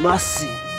Nasci.